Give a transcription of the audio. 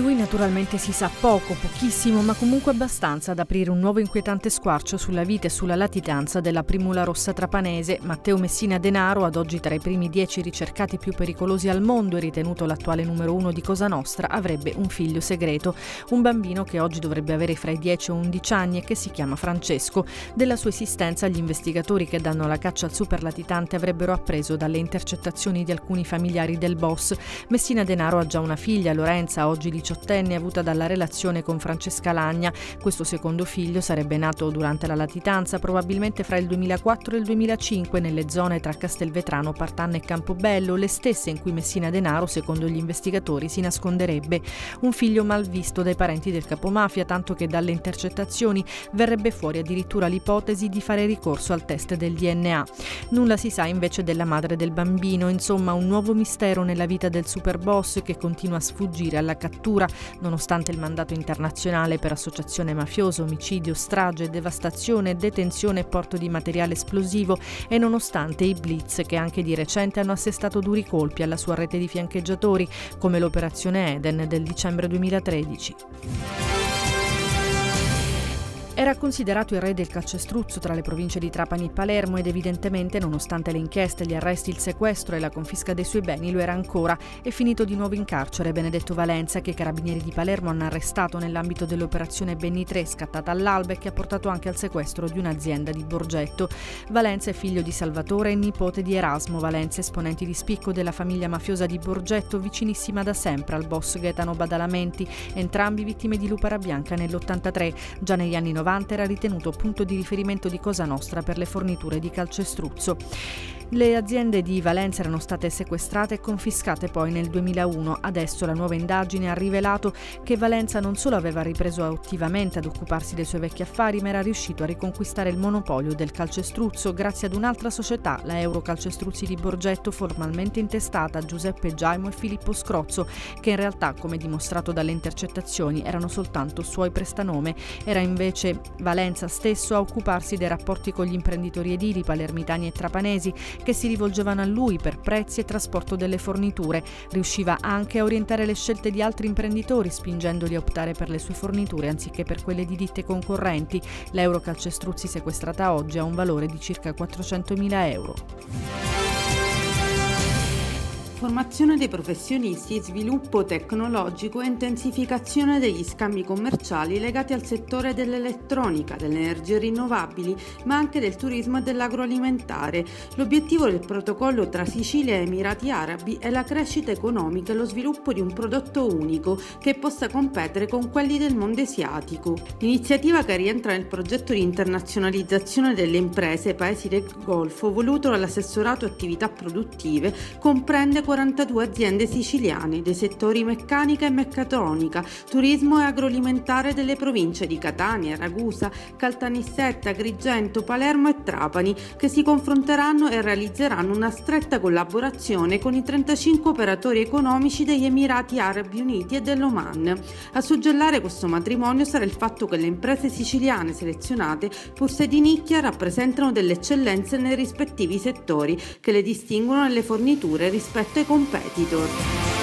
lui naturalmente si sa poco, pochissimo, ma comunque abbastanza ad aprire un nuovo inquietante squarcio sulla vita e sulla latitanza della primula rossa trapanese. Matteo Messina Denaro, ad oggi tra i primi dieci ricercati più pericolosi al mondo e ritenuto l'attuale numero uno di Cosa Nostra, avrebbe un figlio segreto, un bambino che oggi dovrebbe avere fra i 10 e 11 anni e che si chiama Francesco. Della sua esistenza gli investigatori che danno la caccia al superlatitante avrebbero appreso dalle intercettazioni di alcuni familiari del boss. Messina Denaro ha già una figlia, Lorenza, oggi di diciottenne avuta dalla relazione con Francesca Lagna. Questo secondo figlio sarebbe nato durante la latitanza, probabilmente fra il 2004 e il 2005, nelle zone tra Castelvetrano, Partanna e Campobello, le stesse in cui Messina Denaro, secondo gli investigatori, si nasconderebbe. Un figlio mal visto dai parenti del capomafia, tanto che dalle intercettazioni verrebbe fuori addirittura l'ipotesi di fare ricorso al test del DNA. Nulla si sa invece della madre del bambino, insomma un nuovo mistero nella vita del superboss che continua a sfuggire alla cattura cattura, nonostante il mandato internazionale per associazione mafiosa, omicidio, strage, devastazione, detenzione e porto di materiale esplosivo e nonostante i blitz che anche di recente hanno assestato duri colpi alla sua rete di fiancheggiatori, come l'operazione Eden del dicembre 2013. Era considerato il re del calcestruzzo tra le province di Trapani e Palermo ed evidentemente, nonostante le inchieste, gli arresti, il sequestro e la confisca dei suoi beni, lo era ancora. È finito di nuovo in carcere Benedetto Valenza, che i carabinieri di Palermo hanno arrestato nell'ambito dell'operazione Benny 3, scattata all'alba e che ha portato anche al sequestro di un'azienda di Borgetto. Valenza è figlio di Salvatore e nipote di Erasmo Valenza, esponenti di spicco della famiglia mafiosa di Borgetto, vicinissima da sempre al boss Gaetano Badalamenti, entrambi vittime di Lupara Bianca nell'83. Già negli anni 90 90 era ritenuto punto di riferimento di Cosa Nostra per le forniture di calcestruzzo. Le aziende di Valenza erano state sequestrate e confiscate poi nel 2001. Adesso la nuova indagine ha rivelato che Valenza non solo aveva ripreso attivamente ad occuparsi dei suoi vecchi affari, ma era riuscito a riconquistare il monopolio del calcestruzzo grazie ad un'altra società, la Eurocalcestruzzi di Borgetto, formalmente intestata a Giuseppe Giaimo e Filippo Scrozzo, che in realtà, come dimostrato dalle intercettazioni, erano soltanto suoi prestanome. Era invece Valenza stesso a occuparsi dei rapporti con gli imprenditori edili palermitani e trapanesi che si rivolgevano a lui per prezzi e trasporto delle forniture. Riusciva anche a orientare le scelte di altri imprenditori, spingendoli a optare per le sue forniture anziché per quelle di ditte concorrenti. L'euro calcestruzzi sequestrata oggi ha un valore di circa 400.000 euro. Formazione dei professionisti, sviluppo tecnologico e intensificazione degli scambi commerciali legati al settore dell'elettronica, delle energie rinnovabili, ma anche del turismo e dell'agroalimentare. L'obiettivo del protocollo tra Sicilia e Emirati Arabi è la crescita economica e lo sviluppo di un prodotto unico che possa competere con quelli del mondo asiatico. L'iniziativa che rientra nel progetto di internazionalizzazione delle imprese Paesi del Golfo voluto dall'assessorato attività produttive comprende 42 aziende siciliane dei settori meccanica e meccatronica, turismo e agroalimentare delle province di Catania, Ragusa, Caltanissetta, Agrigento, Palermo e Trapani che si confronteranno e realizzeranno una stretta collaborazione con i 35 operatori economici degli Emirati Arabi Uniti e dell'Oman. A suggellare questo matrimonio sarà il fatto che le imprese siciliane selezionate, pur se di nicchia, rappresentano delle eccellenze nei rispettivi settori che le distinguono nelle forniture rispetto competitor.